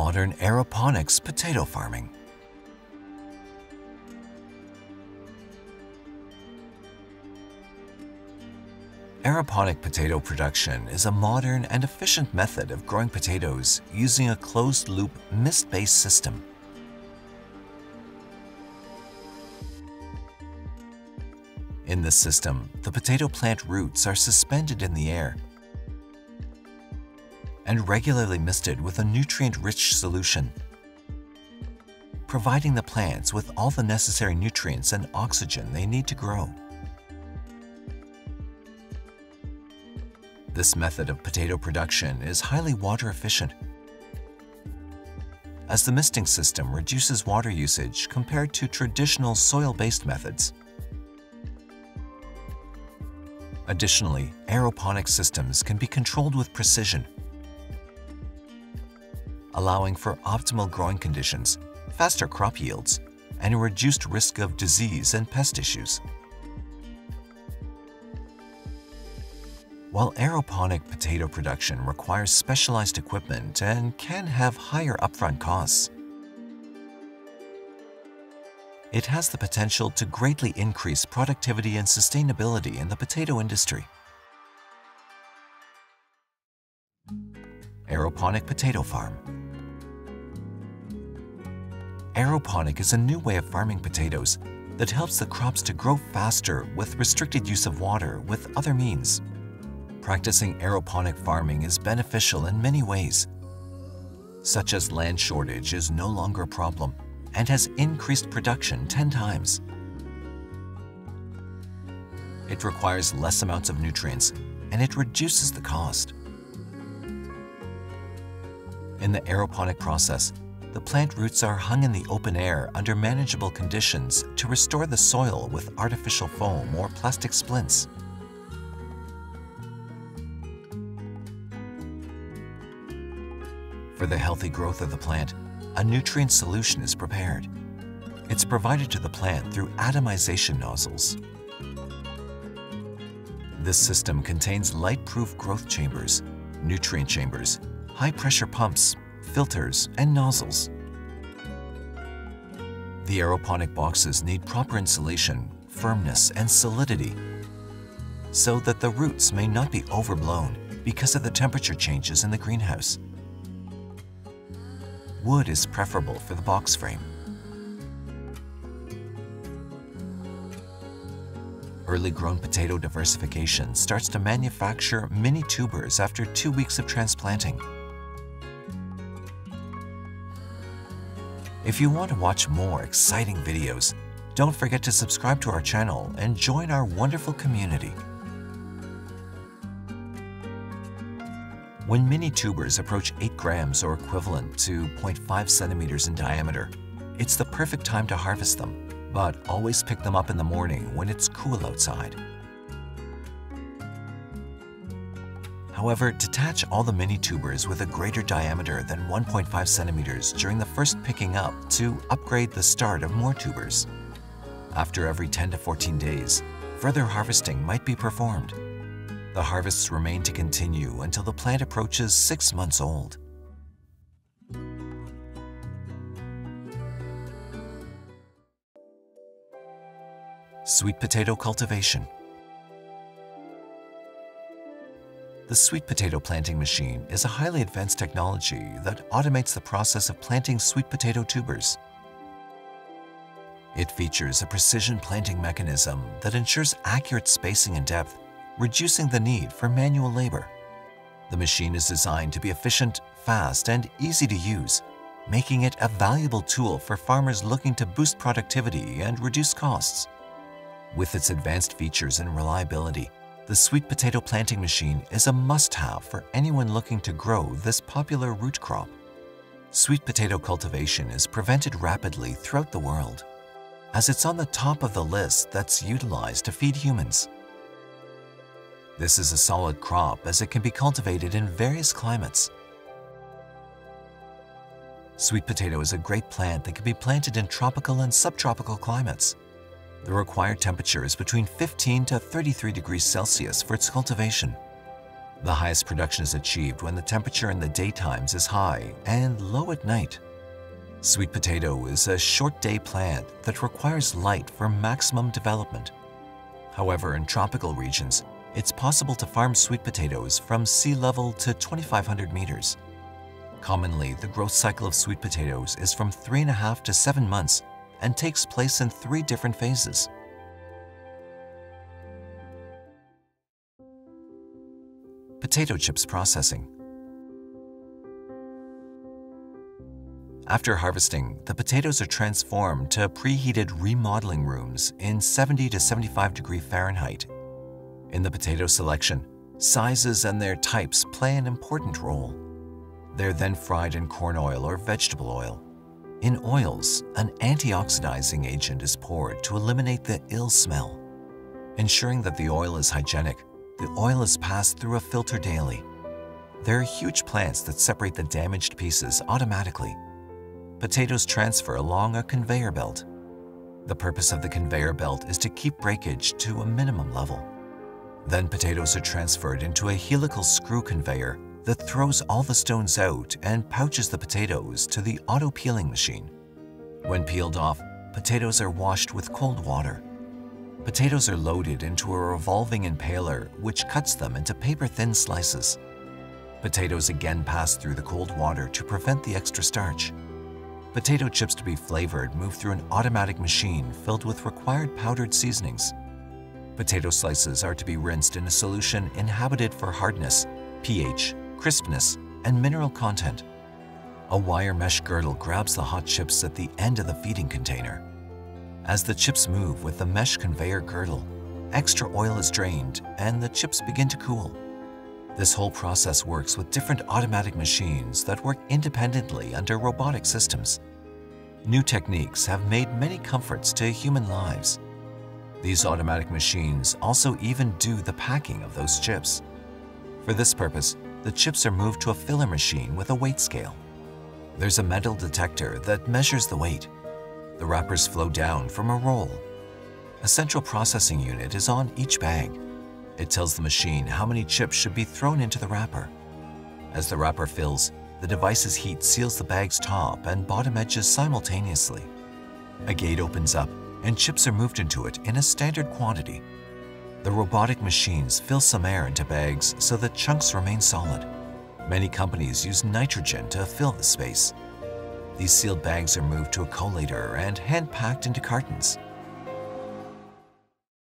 modern aeroponics potato farming. Aeroponic potato production is a modern and efficient method of growing potatoes using a closed-loop mist-based system. In this system, the potato plant roots are suspended in the air and regularly misted with a nutrient-rich solution, providing the plants with all the necessary nutrients and oxygen they need to grow. This method of potato production is highly water efficient as the misting system reduces water usage compared to traditional soil-based methods. Additionally, aeroponic systems can be controlled with precision, allowing for optimal growing conditions, faster crop yields, and a reduced risk of disease and pest issues. While aeroponic potato production requires specialized equipment and can have higher upfront costs, it has the potential to greatly increase productivity and sustainability in the potato industry. Aeroponic Potato Farm Aeroponic is a new way of farming potatoes that helps the crops to grow faster with restricted use of water with other means practicing aeroponic farming is beneficial in many ways, such as land shortage is no longer a problem and has increased production 10 times. It requires less amounts of nutrients and it reduces the cost. In the aeroponic process, the plant roots are hung in the open air under manageable conditions to restore the soil with artificial foam or plastic splints. For the healthy growth of the plant, a nutrient solution is prepared. It's provided to the plant through atomization nozzles. This system contains light-proof growth chambers, nutrient chambers, high-pressure pumps, filters, and nozzles. The aeroponic boxes need proper insulation, firmness, and solidity so that the roots may not be overblown because of the temperature changes in the greenhouse wood is preferable for the box frame. Early grown potato diversification starts to manufacture mini tubers after two weeks of transplanting. If you want to watch more exciting videos, don't forget to subscribe to our channel and join our wonderful community. When mini tubers approach 8 grams or equivalent to 0.5 centimeters in diameter, it's the perfect time to harvest them, but always pick them up in the morning when it's cool outside. However, detach all the mini tubers with a greater diameter than 1.5 centimeters during the first picking up to upgrade the start of more tubers. After every 10 to 14 days, further harvesting might be performed. The harvests remain to continue until the plant approaches six months old. Sweet potato cultivation. The sweet potato planting machine is a highly advanced technology that automates the process of planting sweet potato tubers. It features a precision planting mechanism that ensures accurate spacing and depth reducing the need for manual labor. The machine is designed to be efficient, fast, and easy to use, making it a valuable tool for farmers looking to boost productivity and reduce costs. With its advanced features and reliability, the sweet potato planting machine is a must-have for anyone looking to grow this popular root crop. Sweet potato cultivation is prevented rapidly throughout the world, as it's on the top of the list that's utilized to feed humans. This is a solid crop as it can be cultivated in various climates. Sweet potato is a great plant that can be planted in tropical and subtropical climates. The required temperature is between 15 to 33 degrees Celsius for its cultivation. The highest production is achieved when the temperature in the daytimes is high and low at night. Sweet potato is a short day plant that requires light for maximum development. However, in tropical regions, it's possible to farm sweet potatoes from sea level to 2,500 meters. Commonly, the growth cycle of sweet potatoes is from three and a half to seven months and takes place in three different phases. Potato chips processing. After harvesting, the potatoes are transformed to preheated remodeling rooms in 70 to 75 degree Fahrenheit. In the potato selection, sizes and their types play an important role. They're then fried in corn oil or vegetable oil. In oils, an antioxidizing agent is poured to eliminate the ill smell. Ensuring that the oil is hygienic, the oil is passed through a filter daily. There are huge plants that separate the damaged pieces automatically. Potatoes transfer along a conveyor belt. The purpose of the conveyor belt is to keep breakage to a minimum level. Then potatoes are transferred into a helical screw conveyor that throws all the stones out and pouches the potatoes to the auto-peeling machine. When peeled off, potatoes are washed with cold water. Potatoes are loaded into a revolving impeller which cuts them into paper-thin slices. Potatoes again pass through the cold water to prevent the extra starch. Potato chips to be flavored move through an automatic machine filled with required powdered seasonings. Potato slices are to be rinsed in a solution inhabited for hardness, pH, crispness, and mineral content. A wire mesh girdle grabs the hot chips at the end of the feeding container. As the chips move with the mesh conveyor girdle, extra oil is drained and the chips begin to cool. This whole process works with different automatic machines that work independently under robotic systems. New techniques have made many comforts to human lives. These automatic machines also even do the packing of those chips. For this purpose, the chips are moved to a filler machine with a weight scale. There's a metal detector that measures the weight. The wrappers flow down from a roll. A central processing unit is on each bag. It tells the machine how many chips should be thrown into the wrapper. As the wrapper fills, the device's heat seals the bag's top and bottom edges simultaneously. A gate opens up and chips are moved into it in a standard quantity. The robotic machines fill some air into bags so that chunks remain solid. Many companies use nitrogen to fill the space. These sealed bags are moved to a collator and hand-packed into cartons.